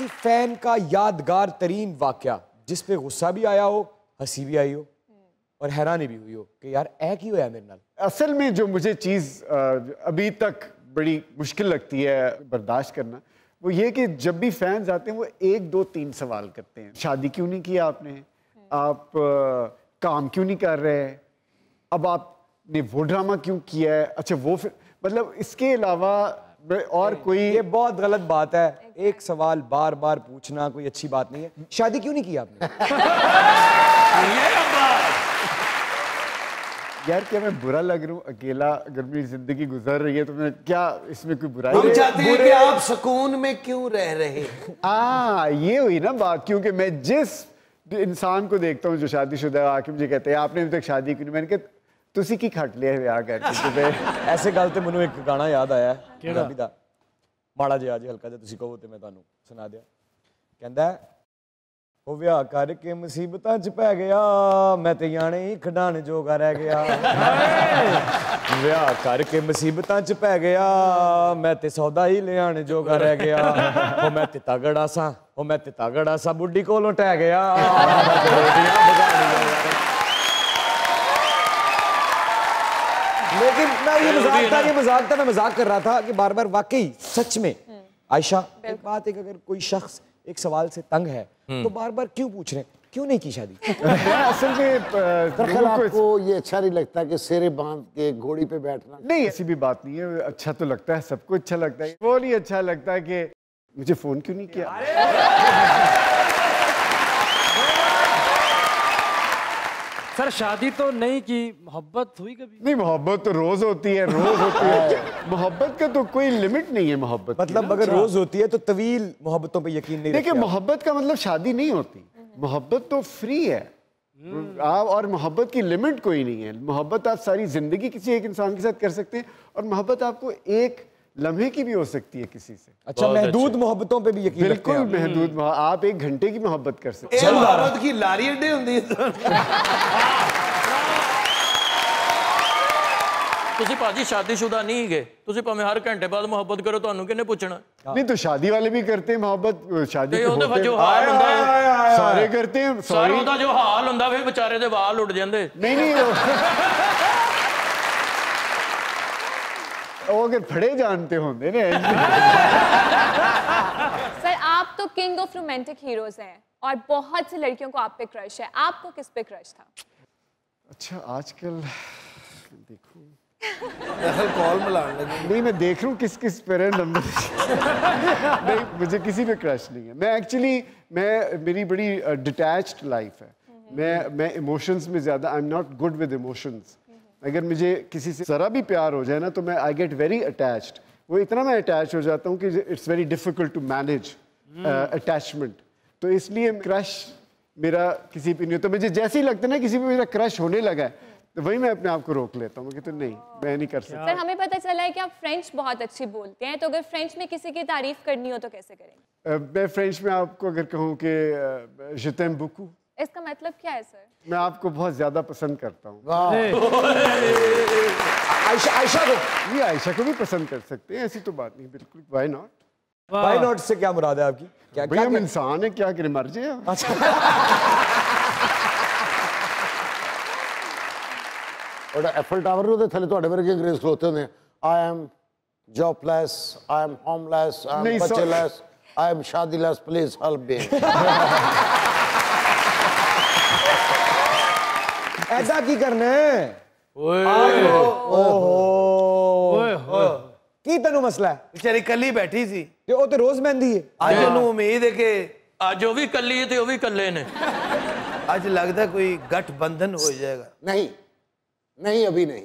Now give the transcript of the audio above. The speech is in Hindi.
किसी फ़ैन का यादगार तरीन वाक्य जिस पे गुस्सा भी आया हो हँसी भी आई हो और हैरानी भी हुई हो कि यार ऐ की होया मेरे नाल? असल में जो मुझे चीज़ अभी तक बड़ी मुश्किल लगती है बर्दाश्त करना वो ये कि जब भी फैंस आते हैं वो एक दो तीन सवाल करते हैं। शादी क्यों नहीं किया आपने? आप आ, काम क्यों नहीं कर रहे? अब आपने वो ड्रामा क्यों किया है? अच्छा वो फिर मतलब इसके अलावा और कोई ये बहुत गलत बात है। एक सवाल बार बार पूछना कोई अच्छी बात नहीं है। शादी क्यों नहीं की आपने? यार क्या मैं बुरा लग रहा हूँ? अकेला अगर मेरी ज़िंदगी गुजर रही है तो मैं क्या इसमें कोई बुराई हम चाहते हैं कि आप सुकून में क्यों रह रहे? आ ये हुई ना बात क्योंकि मैं जिस इंसान को देखता हूँ जो शादीशुदा आके मुझे कहते हैं आपने अभी तक शादी क्यों नहीं? मैंने कहा ਤੁਸੀਂ ਕੀ ਖੱਟ ਲਿਆ ਵਿਆਹ ਕਰਕੇ? ਤੇ ਐਸੇ ਗੱਲ ਤੇ ਮੈਨੂੰ ਇੱਕ ਗਾਣਾ ਯਾਦ ਆਇਆ ਪੰਜਾਬੀ ਦਾ। ਮਾੜਾ ਜਿਹਾ ਅੱਜ ਹਲਕਾ ਜਿਹਾ ਤੁਸੀਂ ਕਹੋ ਤੇ ਮੈਂ ਤੁਹਾਨੂੰ ਸੁਣਾ ਦਿਆਂ। ਕਹਿੰਦਾ ਉਹ ਵਿਆਹ ਕਰਕੇ ਮੁਸੀਬਤਾਂ 'ਚ ਪੈ ਗਿਆ ਮੈਂ ਤੇ ਯਾਣੇ ਹੀ ਖਡਾਣ ਜੋਗਾ ਰਹਿ ਗਿਆ। ਵਿਆਹ ਕਰਕੇ ਮੁਸੀਬਤਾਂ 'ਚ ਪੈ ਗਿਆ ਮੈਂ ਤੇ ਸੌਦਾ ਹੀ ਲਿਆਣ ਜੋਗਾ ਰਹਿ ਗਿਆ। ਉਹ ਮੈਂ ਤੇ ਤਗੜਾ ਸਾਂ ਉਹ ਮੈਂ ਤੇ ਤਗੜਾ ਸਾਂ ਬੁੱਢੀ ਕੋਲੋਂ ਟਹਿ ਗਿਆ। ਰੋਟੀਆਂ ਬਗਾਣੀਆਂ लेकिन मैं ये मज़ाक था ये मज़ाक था मैं मज़ाक कर रहा था कि बार बार वाकई सच में आयशा एक बात है कि अगर कोई शख्स एक सवाल से तंग है तो बार बार क्यों पूछ रहे हैं? क्यों नहीं की शादी? असल में दरअसल आपको ये अच्छा नहीं लगता कि सेरे बाँध के घोड़ी पे बैठना। नहीं ऐसी भी बात नहीं है अच्छा तो लगता है सबको अच्छा लगता है। वो नहीं अच्छा लगता है कि मुझे फ़ोन क्यों नहीं किया? यार शादी तो नहीं की मोहब्बत हुई कभी? नहीं मोहब्बत तो रोज होती है रोज होती है। मोहब्बत का तो कोई लिमिट नहीं है मोहब्बत मतलब अगर अच्छा। रोज होती है तो तवील मोहब्बतों पे यकीन नहीं देखिए मोहब्बत का मतलब शादी नहीं होती। मोहब्बत तो फ्री है। हम्म। आप और मोहब्बत की लिमिट कोई नहीं है। मोहब्बत आप सारी ज़िंदगी किसी एक इंसान के साथ कर सकते हैं और मोहब्बत आपको एक लम्हे की भी हो सकती है किसी से। अच्छा महदूद मोहब्बतों पे भी यकीन बिल्कुल महदूद आप एक घंटे की मोहब्बत कर सकते हैं। मोहब्बत की लारी अड्डे होंगी नहीं तो शादी वाले भी करते हैं मोहब्बत शादी करते हैं नहीं नहीं अगर फड़े जानते होंगे सर आप तो किंग ऑफ़ रोमांटिक हीरोज हैं और बहुत सी लड़कियों को आप पे क्रश है आपको किस पे क्रश था अच्छा आजकल देखो नहीं, मैं देख रहा किस किस पर है नंबर नहीं, मुझे किसी पे क्रश नहीं है। मैं एक्चुअली मैं, मेरी बड़ी डिटैच्ड लाइफ है। मैं मैं इमोशंस में ज़्यादा I am not good with emotions अगर मुझे किसी से ज़रा भी प्यार हो जाए ना तो मैं आई गेट वेरी अटैच्ड वो इतना मैं अटैच हो जाता हूँ कि it's very difficult to manage attachment तो इसलिए क्रश मेरा किसी पे नहीं होता। मुझे जैसे ही लगता है ना, किसी पे मेरा क्रश होने लगा है तो वही मैं अपने आप को रोक लेता हूँ कहता हूँ, नहीं मैं नहीं कर सकता। सर हमें पता चला है कि आप फ्रेंच बहुत अच्छी बोलते हैं तो अगर फ्रेंच में किसी की तारीफ़ करनी हो तो कैसे करेंगे मैं फ्रेंच में आपको अगर कहूँ कि जितम बुकू इसका मतलब क्या है सर? मैं आपको बहुत ज़्यादा पसंद करता हूँ। आयशा आयशा को? ये आयशा को भी पसंद कर सकते हैं ऐसी तो बात नहीं बिल्कुल वाई नॉट वाई नॉट से क्या मुराद है आपकी? क्या क्या हम इंसान है क्या करें मर जाए ਬਟ ਐਫਲ ਟਾਵਰ ਨੂੰ ਉਹਦੇ ਥੱਲੇ ਤੁਹਾਡੇ ਵਰਗੇ ਅੰਗਰੇਜ਼ ਖਲੋਤੇ ਹੁੰਦੇ ਆ I am jobless I am homeless I am ਬੱਚੇਲੈਸ I am ਸ਼ਾਦੀਲੈਸ ਪਲੀਜ਼ ਹੈਲਪ ਮੀ ਐਦਾ ਕੀ ਕਰਨਾ ਹੈ ਓਏ ਓਹੋ ਓਏ ਹੋਏ ਕੀ ਤੈਨੂੰ ਮਸਲਾ ਹੈ ਵਿਚਾਰੀ ਕੱਲੀ ਬੈਠੀ ਸੀ ਤੇ ਉਹ ਤੇ ਰੋਜ਼ ਮਹਿੰਦੀ ਹੈ ਅੱਜ ਉਹਨੂੰ ਉਮੀਦ ਹੈ ਕਿ ਅੱਜ ਉਹ ਵੀ ਕੱਲੀ ਤੇ ਉਹ ਵੀ ਕੱਲੇ ਨੇ ਅੱਜ ਲੱਗਦਾ ਕੋਈ ਗੱਠ ਬੰਧਨ ਹੋ ਜਾਏਗਾ ਨਹੀਂ नहीं अभी नहीं।